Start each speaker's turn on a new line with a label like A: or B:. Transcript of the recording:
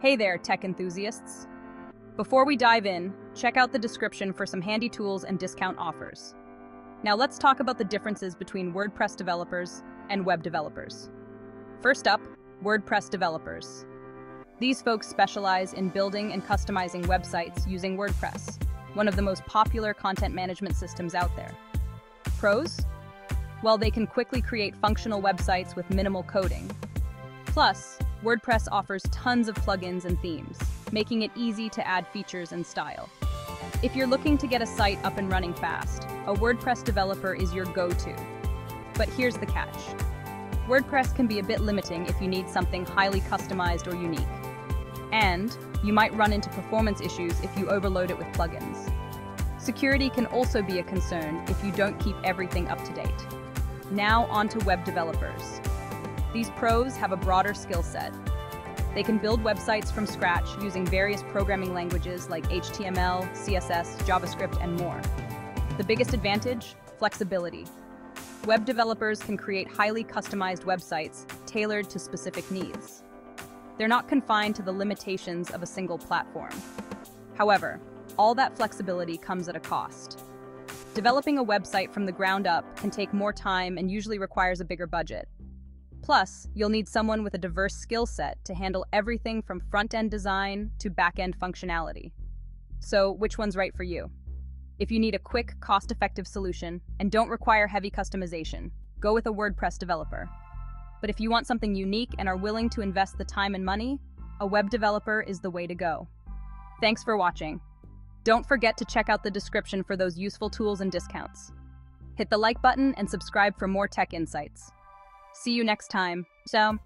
A: Hey there, tech enthusiasts. Before we dive in, check out the description for some handy tools and discount offers. Now let's talk about the differences between WordPress developers and web developers. First up, WordPress developers. These folks specialize in building and customizing websites using WordPress, one of the most popular content management systems out there. Pros? Well, they can quickly create functional websites with minimal coding. Plus, WordPress offers tons of plugins and themes, making it easy to add features and style. If you're looking to get a site up and running fast, a WordPress developer is your go-to. But here's the catch. WordPress can be a bit limiting if you need something highly customized or unique. And you might run into performance issues if you overload it with plugins. Security can also be a concern if you don't keep everything up to date. Now on to web developers. These pros have a broader skill set. They can build websites from scratch using various programming languages like HTML, CSS, JavaScript, and more. The biggest advantage? Flexibility. Web developers can create highly customized websites tailored to specific needs. They're not confined to the limitations of a single platform. However, all that flexibility comes at a cost. Developing a website from the ground up can take more time and usually requires a bigger budget. Plus, you'll need someone with a diverse skill set to handle everything from front-end design to back-end functionality. So, which one's right for you? If you need a quick, cost-effective solution and don't require heavy customization, go with a WordPress developer. But if you want something unique and are willing to invest the time and money, a web developer is the way to go. Thanks for watching. Don't forget to check out the description for those useful tools and discounts. Hit the like button and subscribe for more tech insights. See you next time. So,